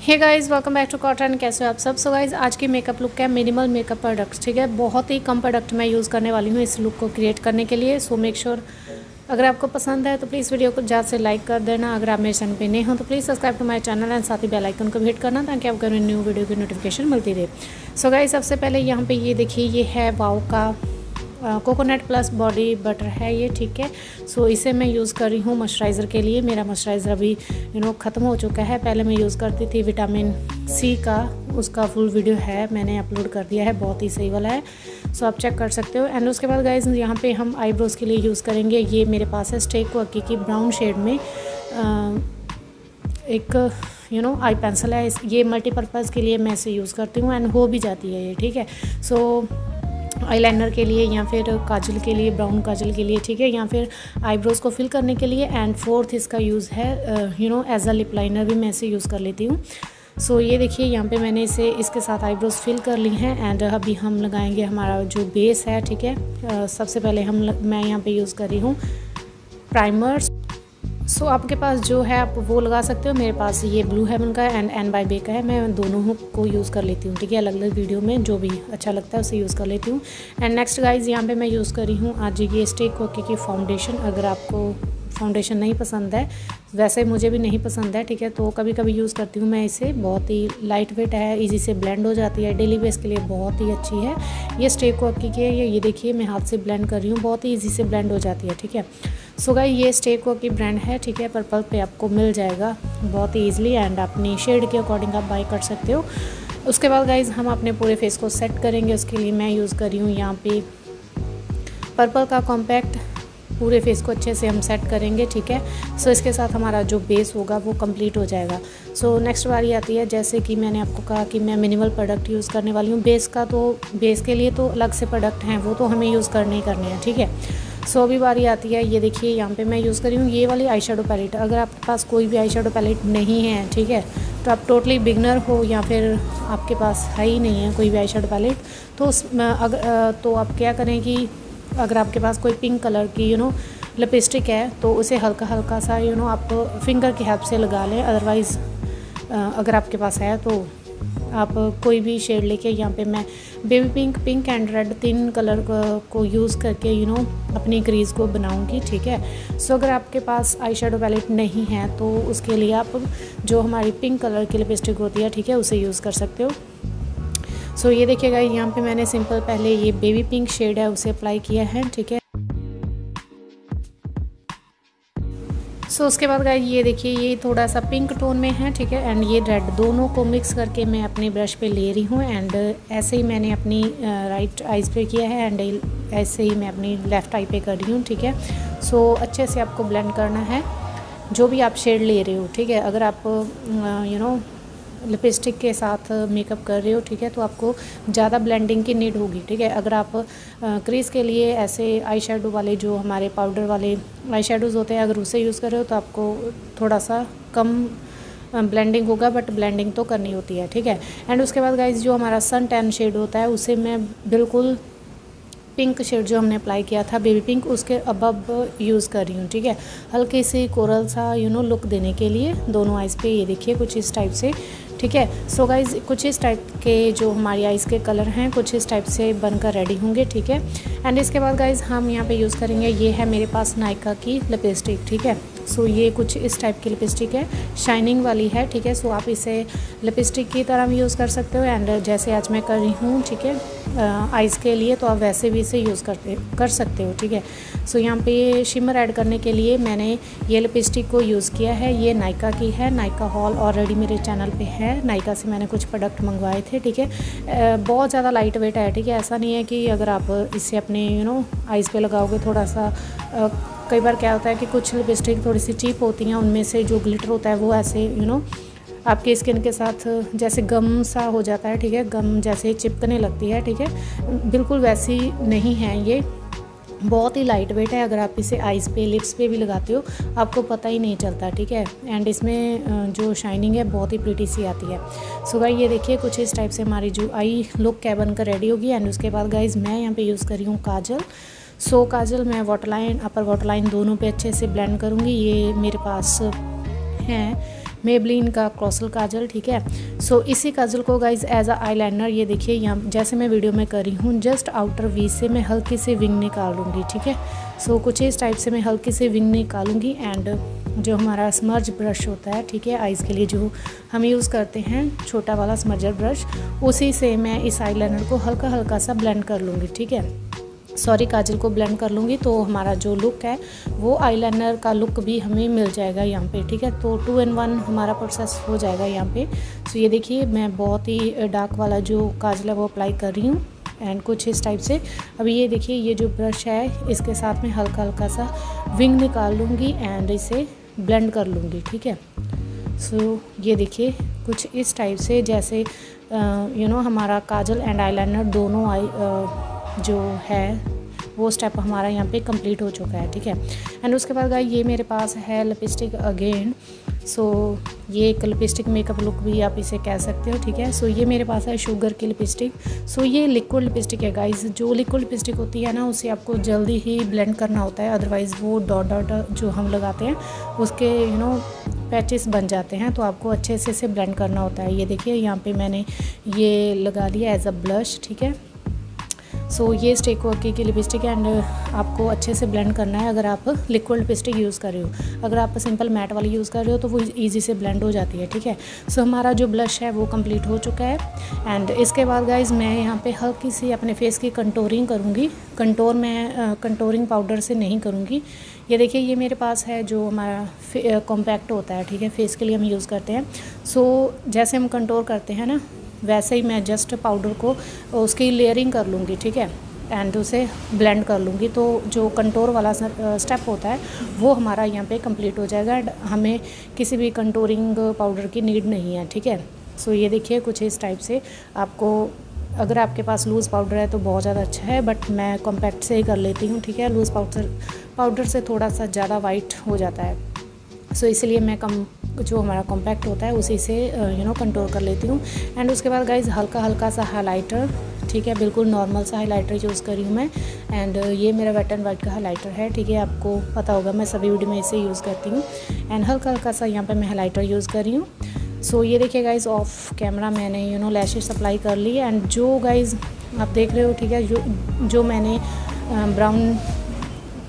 Hey guys welcome back to cotton कैसे हो आप सब? सो गाइस आज की मेकअप लुक है? मिनिमल मेकअप प्रोडक्ट्स ठीक है? बहुत ही कम प्रोडक्ट मैं यूज़ करने वाली हूँ इस लुक को क्रिएट करने के लिए। सो मेक श्योर अगर आपको पसंद है तो प्लीज़ वीडियो को ज़्यादा से लाइक कर देना। अगर आप मेरे चैनल पे नहीं हो तो please subscribe to my channel and साथ ही बेल आइकन को भी हिट करना ताकि आपको न्यू वीडियो की नोटिफिकेशन मिलती रहे। सो गाइस सबसे पहले यहाँ पे ये देखिए, ये है वाओ का कोकोनट प्लस बॉडी बटर है ये ठीक है। सो so, इसे मैं यूज़ कर रही हूँ मॉइस्चराइज़र के लिए। मेरा मॉइस्चराइज़र अभी यू नो ख़त्म हो चुका है। पहले मैं यूज़ करती थी विटामिन सी का उसका फुल वीडियो है। मैंने अपलोड कर दिया है बहुत ही सही वाला है। सो so, आप चेक कर सकते हो। एंड उसके बाद गाइज़ यहाँ पे हम आईब्रोज़ के लिए यूज़ करेंगे। ये मेरे पास है स्टेक वर्की की ब्राउन शेड में। एक यू नो आई पेंसिल है। ये मल्टीपर्पज़ के लिए मैं इसे यूज़ करती हूँ। एंड हो भी जाती है ये ठीक है। सो so, आईलाइनर के लिए या फिर काजल के लिए ब्राउन काजल के लिए ठीक है? या फिर आईब्रोज़ को फिल करने के लिए एंड फोर्थ इसका यूज़ है you know as a lip liner भी मैं इसे यूज़ कर लेती हूँ। सो so, ये देखिए यहाँ पे मैंने इसे इसके साथ आईब्रोज़ फिल कर ली हैं एंड अभी हम लगाएँगे हमारा जो बेस है ठीक है? Uh, सबसे पहले हम मैं यहाँ पे यूज़ कर रही हूँ प्राइमर्स सो so, आपके पास जो है आप वो लगा सकते हो। मेरे पास ये ब्लू हेवन का एंड एन बाई बे का है। मैं दोनों को यूज़ कर लेती हूँ ठीक है? अलग अलग वीडियो में जो भी अच्छा लगता है उसे यूज़ कर लेती हूँ। एंड नेक्स्ट गाइज़ यहाँ पे मैं यूज़ कर रही हूँ आज ये स्टेक कोके की फाउंडेशन अगर आपको फाउंडेशन नहीं पसंद है। वैसे मुझे भी नहीं पसंद है, ठीक है? तो कभी कभी यूज़ करती हूँ मैं इसे। बहुत ही लाइट वेट है इजी से ब्लेंड हो जाती है। डेली बेस के लिए बहुत ही अच्छी है। ये स्टेक वर्की की है? ये ये देखिए, मैं हाथ से ब्लेंड कर रही हूँ। बहुत ही ईजी से ब्लेंड हो जाती है, ठीक है? सो गाई ये स्टेक की ब्रांड है, ठीक है? पर्पल पे आपको मिल जाएगा बहुत ही ईजिली एंड अपनी शेड के अकॉर्डिंग आप बाई कर सकते हो। उसके बाद गाइज़ हम अपने पूरे फेस को सेट करेंगे। उसके लिए मैं यूज़ कर रही हूँ यहाँ पे पर्पल का कॉम्पैक्ट पूरे फेस को अच्छे से हम सेट करेंगे ठीक है? सो so, इसके साथ हमारा जो बेस होगा वो कंप्लीट हो जाएगा। सो so, नेक्स्ट बारी आती है जैसे कि मैंने आपको कहा कि मैं मिनिमल प्रोडक्ट यूज़ करने वाली हूँ। बेस का तो बेस के लिए तो अलग से प्रोडक्ट हैं वो तो हमें यूज़ करने ही करने हैं ठीक है? सो अभी बारी आती है ये देखिए यहाँ पे मैं यूज़ करी हूँ ये वाली आई शेडो पैलेट अगर आपके पास कोई भी आई शेडो पैलेट नहीं है ठीक है? तो आप टोटली बिगनर हो या फिर आपके पास है ही नहीं है कोई भी आई शेडो पैलेट तो उस अगर तो आप क्या करें कि अगर आपके पास कोई पिंक कलर की यू नो लिपस्टिक है तो उसे हल्का हल्का सा यू नो आप फिंगर की हेल्प से लगा लें। अदरवाइज़ अगर आपके पास है तो आप कोई भी शेड लेके यहाँ पे मैं baby pink pink and red तीन कलर को यूज़ करके यू नो अपनी क्रीज़ को बनाऊँगी, ठीक है? सो अगर आपके पास आई शेडो पैलेट नहीं है तो उसके लिए आप जो हमारी पिंक कलर की लिपस्टिक होती है, ठीक है, उसे यूज़ कर सकते हो। सो ये देखिएगा यहाँ पे मैंने सिंपल पहले ये बेबी पिंक शेड है उसे अप्लाई किया है ठीक है? सो so, उसके बाद गाइस ये देखिए ये थोड़ा सा पिंक टोन में है ठीक है? एंड ये रेड दोनों को मिक्स करके मैं अपने ब्रश पे ले रही हूँ एंड ऐसे ही मैंने अपनी राइट आइज़ पे किया है एंड ऐसे ही मैं अपनी लेफ़्ट आई पे कर रही हूँ ठीक है? सो so, अच्छे से आपको ब्लेंड करना है जो भी आप शेड ले रहे हो ठीक है? अगर आप यू नो लिपस्टिक के साथ मेकअप कर रहे हो, ठीक है? तो आपको ज़्यादा ब्लेंडिंग की नीड होगी, ठीक है? अगर आप क्रीज़ के लिए ऐसे आई वाले जो हमारे पाउडर वाले आई होते हैं, अगर उसे यूज़ कर रहे हो तो आपको थोड़ा सा कम ब्लेंडिंग होगा बट ब्लेंडिंग तो करनी होती है, ठीक है? एंड उसके बाद गाइज़ जो हमारा सन टैन शेड होता है, उसे मैं बिल्कुल पिंक शेड जो हमने अप्लाई किया था बेबी पिंक उसके अब यूज़ कर रही हूँ ठीक है? हल्की सी कोरल सा यू नो लुक देने के लिए दोनों आइज़ पे ये देखिए कुछ इस टाइप से ठीक है? सो गाइज़ कुछ इस टाइप के जो हमारी आइज़ के कलर हैं कुछ इस टाइप से बनकर रेडी होंगे ठीक है? एंड इसके बाद गाइज़ हम यहाँ पे यूज़ करेंगे ये है मेरे पास नायका की लिपस्टिक ठीक है? सो so, ये कुछ इस टाइप की लिपस्टिक है शाइनिंग वाली है ठीक है? सो so, आप इसे लिपस्टिक की तरह भी यूज़ कर सकते हो एंड जैसे आज मैं कर रही हूँ ठीक है? आइज़ के लिए तो आप वैसे भी इसे यूज़ करते, कर सकते हो, ठीक है? सो यहाँ पे शिमर ऐड करने के लिए मैंने ये लिपस्टिक को यूज़ किया है, ये नायका की है नायका हॉल ऑलरेडी मेरे चैनल पे है नायका से मैंने कुछ प्रोडक्ट मंगवाए थे, ठीक है? बहुत ज़्यादा लाइट वेट है, ठीक है? ऐसा नहीं है कि अगर आप इसे अपने यू नो आइज़ पे लगाओगे थोड़ा सा कई बार क्या होता है कि कुछ लिपस्टिक थोड़ी सी चीप होती हैं, उनमें से जो ग्लिटर होता है वो ऐसे यू नो आपके स्किन के साथ जैसे गम सा हो जाता है ठीक है? गम जैसे चिपकने लगती है ठीक है? बिल्कुल वैसी नहीं है ये। बहुत ही लाइट वेट है अगर आप इसे आइज़ पे लिप्स पे भी लगाते हो आपको पता ही नहीं चलता ठीक है? एंड इसमें जो शाइनिंग है बहुत ही प्रीटी सी आती है। सो गाई ये देखिए कुछ इस टाइप से हमारी जो आई लुक क्या बनकर रेडी होगी। एंड उसके बाद गाइज़ मैं यहाँ पे यूज़ कर रही हूँ काजल। सो so, काजल मैं वाटरलाइन अपर वाटर लाइन दोनों पे अच्छे से ब्लेंड करूँगी। ये मेरे पास हैं। मेबलिन का क्रॉसल काजल ठीक है? सो so, इसी काजल को गाइज़ एज अ आई ये देखिए यहाँ जैसे मैं वीडियो में कर रही हूँ जस्ट आउटर वी से मैं हल्की से विंग निकाल लूँगी ठीक है? सो so, कुछ इस टाइप से मैं हल्की से विंग निकालूँगी एंड जो हमारा स्मर्ज ब्रश होता है ठीक है आइज़ के लिए जो हम यूज़ करते हैं छोटा वाला स्मर्जर ब्रश उसी से मैं इस आई को हल्का हल्का सा ब्लेंड कर लूँगी ठीक है? सॉरी काजल को ब्लेंड कर लूँगी तो हमारा जो लुक है वो आईलाइनर का लुक भी हमें मिल जाएगा यहाँ पे ठीक है? तो टू इन वन हमारा प्रोसेस हो जाएगा यहाँ पे। सो ये देखिए मैं बहुत ही डार्क वाला जो काजल है वो अप्लाई कर रही हूँ एंड कुछ इस टाइप से। अभी ये देखिए ये जो ब्रश है इसके साथ में हल्का हल्का सा विंग निकाल लूँगी एंड इसे ब्लेंड कर लूँगी ठीक है? सो so, ये देखिए कुछ इस टाइप से जैसे यू नो हमारा काजल एंड आईलाइनर दोनों आई जो है वो स्टेप हमारा यहाँ पे कंप्लीट हो चुका है ठीक है? एंड उसके बाद गाई ये मेरे पास है लिपस्टिक अगेन सो so, ये एक लिपस्टिक मेकअप लुक भी आप इसे कह सकते हो ठीक है? सो so, ये मेरे पास है शुगर की लिपस्टिक सो so, ये लिक्विड लिपस्टिक है गाइस जो लिक्विड लिपस्टिक होती है ना उसे आपको जल्दी ही ब्लेंड करना होता है. अदरवाइज़ वो डॉट डॉट जो हम लगाते हैं उसके यू नो पैचेस बन जाते हैं. तो आपको अच्छे से इसे ब्लेंड करना होता है. ये देखिए यहाँ पे मैंने ये लगा लिया एज अ ब्लश ठीक है? सो so, ये स्टेक वर्की की लिपस्टिक एंड आपको अच्छे से ब्लेंड करना है अगर आप लिक्विड लिपस्टिक यूज़ कर रहे हो। अगर आप सिंपल मैट वाली यूज़ कर रहे हो तो वो इजी से ब्लेंड हो जाती है ठीक है? सो so, हमारा जो ब्लश है वो कंप्लीट हो चुका है। एंड इसके बाद गाइज़ मैं यहाँ पे हल्की सी अपने फेस की कंटोरिंग करूँगी। कंटोर मैं कंटोरिंग पाउडर से नहीं करूँगी। ये देखिए ये मेरे पास है जो हमारा कॉम्पैक्ट होता है ठीक है? फेस के लिए हम यूज़ करते हैं। सो so, जैसे हम कंटोर करते हैं ना वैसे ही मैं जस्ट पाउडर को, उसकी लेयरिंग कर लूँगी, ठीक है? एंड उसे ब्लेंड कर लूँगी। तो जो कंटोर वाला स्टेप होता है, वो हमारा यहाँ पे कंप्लीट हो जाएगा। एंड हमें किसी भी कंटोरिंग पाउडर की नीड नहीं है, ठीक है? सो ये देखिए, कुछ इस टाइप से आपको, अगर आपके पास लूज़ पाउडर है तो बहुत ज़्यादा अच्छा है। बट मैं कॉम्पैक्ट से ही कर लेती हूँ, ठीक है? लूज़ पाउडर पाउडर से थोड़ा सा ज़्यादा वाइट हो जाता है। सो इसलिए मैं कम, जो हमारा कॉम्पैक्ट होता है, उसी से यू नो कंट्रोल कर लेती हूँ। एंड उसके बाद गाइज़ हल्का हल्का सा हाईलाइटर ठीक है? बिल्कुल नॉर्मल सा हाईलाइटर यूज़ करी हूँ मैं। एंड ये मेरा वेट एंड वाइट का हाईलाइटर है, ठीक है? आपको पता होगा, मैं सभी वीडियो में इसे यूज़ करती हूँ। एंड हल्का हल्का सा यहाँ पे मैं हाईलाइटर यूज़ कर रही हूँ। सो ये देखिए गाइज़ ऑफ़ कैमरा मैंने यू नो लैशेज अप्लाई कर ली। एंड जो गाइज़ आप देख रहे हो, ठीक है? जो जो मैंने ब्राउन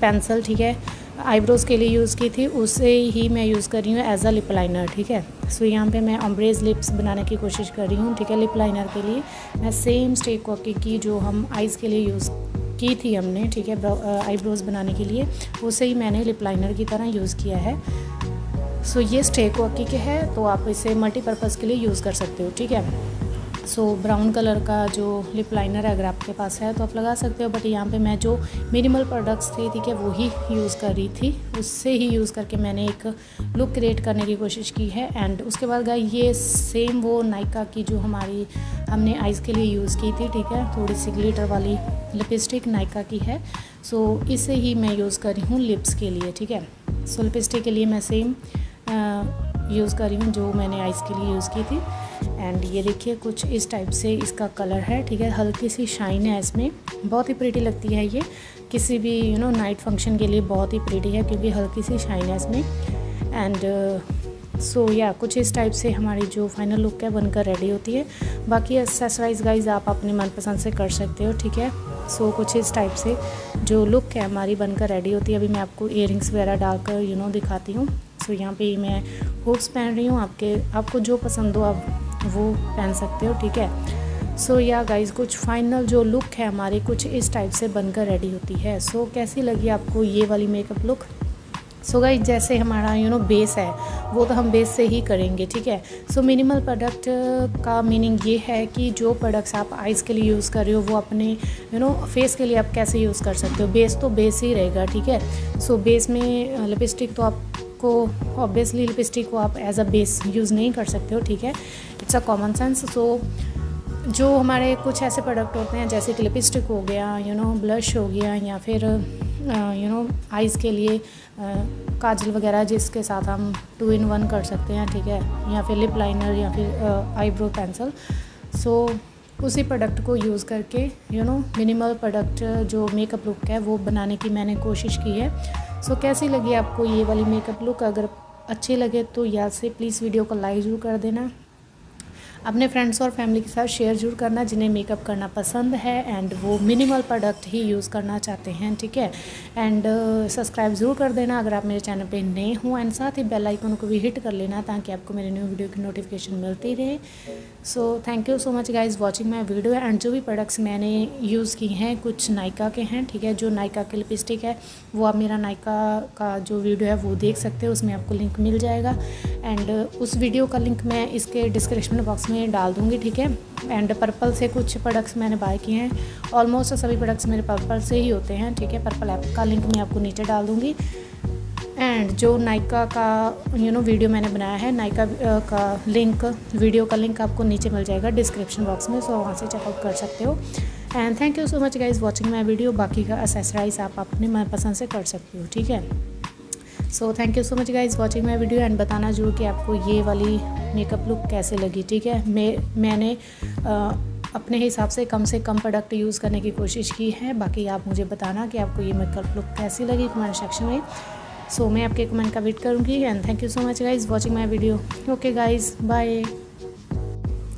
पेंसिल ठीक है? आईब्रोज़ के लिए यूज़ की थी उसे ही मैं यूज़ कर रही हूँ एज अ लिप लाइनर ठीक है? सो यहाँ पे मैं अम्ब्रेज लिप्स बनाने की कोशिश कर रही हूँ ठीक है? लिप लाइनर के लिए मैं सेम स्टेक कॉकी की जो हम आइज़ के लिए यूज़ की थी हमने ठीक है? आईब्रोज़ बनाने के लिए उसे ही मैंने लिप लाइनर की तरह यूज़ किया है। सो so, ये स्टेक वॉकी के है तो आप इसे मल्टीपर्पज़ के लिए यूज़ कर सकते हो ठीक है? सो ब्राउन कलर का जो लिप लाइनर है अगर आपके पास है तो आप लगा सकते हो बट यहाँ पे मैं जो मिनिमल प्रोडक्ट्स थे ठीक है वो ही यूज़ कर रही थी। उससे ही यूज़ करके मैंने एक लुक क्रिएट करने की कोशिश की है एंड उसके बाद गाय ये सेम वो नाइका की जो हमारी हमने आइज़ के लिए यूज़ की थी ठीक है थोड़ी सी ग्लिटर वाली लिपस्टिक नाइका की है। सो so, इसे ही मैं यूज़ कर रही हूँ लिप्स के लिए ठीक है। सो लिपस्टिक के लिए मैं सेम यूज़ कर रही हूँ जो मैंने आइज़ के लिए यूज़ की थी। एंड ये देखिए कुछ इस टाइप से इसका कलर है ठीक है? हल्की सी शाइन है इसमें। बहुत ही प्रीटी लगती है ये। किसी भी यू नो नाइट फ़ंक्शन के लिए बहुत ही प्रीटी है क्योंकि हल्की सी शाइन है इसमें। एंड सो या कुछ इस टाइप से हमारी जो फाइनल लुक है बनकर रेडी होती है। बाकी एक्सेसराइज गाइज़ आप अपने मनपसंद से कर सकते हो ठीक है? सो so, कुछ इस टाइप से जो लुक है हमारी बनकर रेडी होती है। अभी मैं आपको इयर वगैरह डालकर यू नो दिखाती हूँ। सो so, यहाँ पे मैं होप्स पहन रही हूँ। आपके आपको जो पसंद हो आप वो पहन सकते हो ठीक है? सो या गाइज़ कुछ फाइनल जो लुक है हमारी कुछ इस टाइप से बनकर रेडी होती है। सो so, कैसी लगी आपको ये वाली makeup look so so guys जैसे हमारा you you know know, base है वो तो हम बेस से ही करेंगे ठीक है? सो मिनिमल प्रोडक्ट का मीनिंग ये है कि जो प्रोडक्ट्स आप आइज़ के लिए यूज़ कर रहे हो वो अपने यू नो फेस के लिए आप कैसे यूज़ कर सकते हो? बेस तो बेस ही रहेगा ठीक है? सो so, बेस में लिपस्टिक तो आपको ऑब्वियसली लिपस्टिक को आप एज अ बेस यूज़ नहीं कर सकते हो, ठीक है? It's a common sense so जो हमारे कुछ ऐसे प्रोडक्ट होते हैं, जैसे कि लिपस्टिक हो गया यू नो ब्लश हो गया, या फिर यू नो आइज़ के लिए काजल वगैरह जिसके साथ हम टू इन वन कर सकते हैं, ठीक है? या फिर लिप लाइनर या फिर आईब्रो पेंसिल सो उसी प्रोडक्ट को यूज़ करके यू नो मिनिमल प्रोडक्ट जो मेकअप लुक है, वो बनाने की मैंने कोशिश की है। सो so, कैसी लगी आपको ये वाली मेकअप लुक अगर अच्छे लगे तो याद से प्लीज़ वीडियो को लाइक ज़रूर कर देना। अपने फ्रेंड्स और फैमिली के साथ शेयर ज़रूर करना, जिन्हें मेकअप करना पसंद है एंड वो मिनिमल प्रोडक्ट ही यूज़ करना चाहते हैं, ठीक है? एंड सब्सक्राइब ज़रूर कर देना अगर आप मेरे चैनल पे नए हों एंड साथ ही बेल आइकन को भी हिट कर लेना ताकि आपको मेरे न्यू वीडियो की नोटिफिकेशन मिलती रहे। So thank you so much guys watching my video and जो भी प्रोडक्ट्स मैंने यूज़ की हैं, कुछ नायका के हैं, ठीक है? जो नायका के लिपस्टिक है, वो आप मेरा नायका का जो वीडियो है, वो देख सकते हो, उसमें आपको लिंक मिल जाएगा। एंड उस वीडियो का लिंक मैं इसके डिस्क्रिप्शन बॉक्स में डाल दूँगी ठीक है? एंड पर्पल से कुछ प्रोडक्ट्स मैंने बाय किए हैं। ऑलमोस्ट सभी प्रोडक्ट्स मेरे पर्पल से ही होते हैं ठीक है? पर्पल ऐप का लिंक मैं आपको नीचे डाल दूँगी। एंड जो नाइका का you you know know, video मैंने बनाया है नायका का लिंक वीडियो का लिंक आपको नीचे मिल जाएगा डिस्क्रिप्शन बॉक्स में सो वहाँ से चेकआउट कर सकते हो। And thank you so much guys watching my video बाकी का असेसराइज आप अपने मनपसंद से कर सकते हो ठीक है? So thank you so much guys watching my video and बताना ज़रूर कि आपको ये वाली मेकअप लुक कैसे लगी ठीक है? मैं मैंने आ, अपने हिसाब से कम से कम प्रोडक्ट यूज़ करने की कोशिश की है। बाकी आप मुझे बताना कि आपको ये मेकअप लुक कैसी लगी कमेंट सेक्शन में। सो so, मैं आपके कमेंट का वेट करूँगी and thank you so much guys watching my video okay guys bye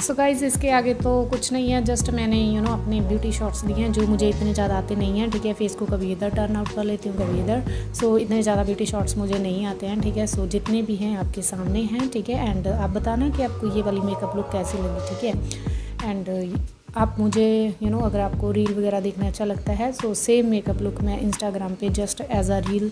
so guys इसके आगे तो कुछ नहीं है जस्ट मैंने यू you नो know, अपने ब्यूटी शॉट्स दिए हैं जो मुझे इतने ज़्यादा आते नहीं हैं ठीक है? फेस को कभी इधर टर्न आउट कर लेती हूँ कभी इधर। सो so, इतने ज़्यादा ब्यूटी शॉट्स मुझे नहीं आते हैं ठीक है? सो so, जितने भी हैं आपके सामने हैं ठीक है? एंड आप बताना कि आपको ये वाली मेकअप लुक कैसी लगी ठीक है? एंड आप मुझे यू you नो know, अगर आपको रील वगैरह देखना अच्छा लगता है सो सेम मेकअप लुक मैं इंस्टाग्राम पे जस्ट एज अ रील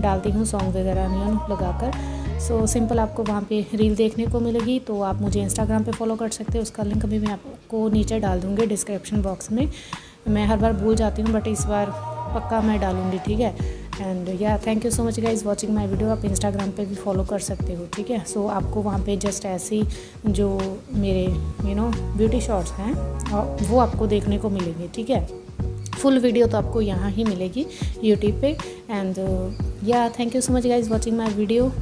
डालती हूँ सॉन्ग वगैरह यू नो लगाकर। सो so, सिंपल आपको वहाँ पे रील देखने को मिलेगी तो आप मुझे इंस्टाग्राम पे फॉलो कर सकते हो। उसका लिंक भी मैं आपको नीचे डाल दूँगी डिस्क्रिप्शन बॉक्स में। मैं हर बार भूल जाती हूँ बट इस बार पक्का मैं डालूँगी ठीक है? एंड या thank you so much guys watching my video आप इंस्टाग्राम पे भी फॉलो कर सकते हो ठीक है? सो so, आपको वहाँ पे जस्ट ऐसी जो मेरे यू नो ब्यूटी शॉट्स हैं वो आपको देखने को मिलेंगे ठीक है? फुल वीडियो तो आपको यहाँ ही मिलेगी यूट्यूब पे। एंड या thank you so much guys watching my video